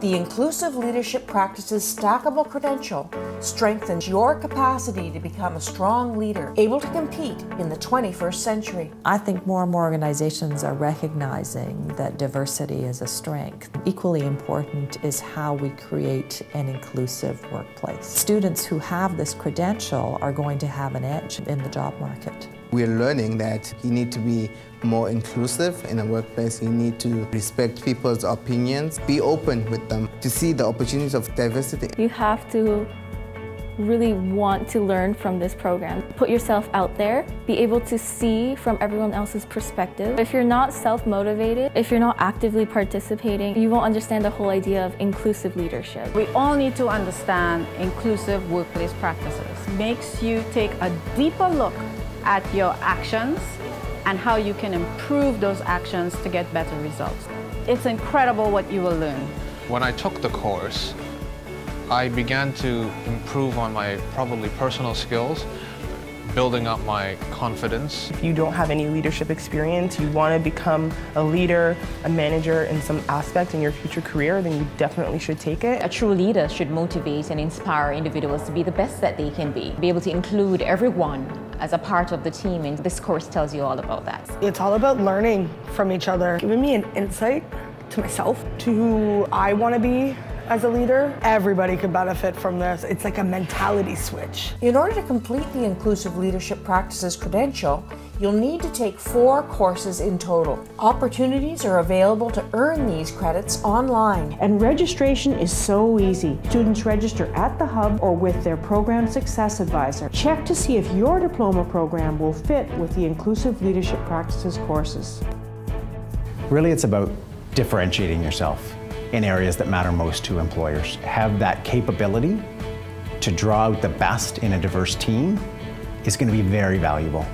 The Inclusive Leadership Practices Stackable Credential strengthens your capacity to become a strong leader, able to compete in the 21st century. I think more and more organizations are recognizing that diversity is a strength. Equally important is how we create an inclusive workplace. Students who have this credential are going to have an edge in the job market. We're learning that you need to be more inclusive in a workplace. You need to respect people's opinions, be open with them to see the opportunities of diversity. You have to really want to learn from this program. Put yourself out there, be able to see from everyone else's perspective. If you're not self-motivated, if you're not actively participating, you won't understand the whole idea of inclusive leadership. We all need to understand inclusive workplace practices. Makes you take a deeper look at your actions and how you can improve those actions to get better results. It's incredible what you will learn. When I took the course, I began to improve on my probably personal skills, building up my confidence. If you don't have any leadership experience, you want to become a leader, a manager in some aspect in your future career, then you definitely should take it. A true leader should motivate and inspire individuals to be the best that they can be, be able to include everyone as a part of the team, and this course tells you all about that. It's all about learning from each other, giving me an insight to myself, to who I want to be as a leader. Everybody could benefit from this. It's like a mentality switch. In order to complete the Inclusive Leadership Practices credential, you'll need to take four courses in total. Opportunities are available to earn these credits online. And registration is so easy. Students register at the Hub or with their Program Success Advisor. Check to see if your diploma program will fit with the Inclusive Leadership Practices courses. Really, it's about differentiating yourself in areas that matter most to employers. Have that capability to draw out the best in a diverse team is going to be very valuable.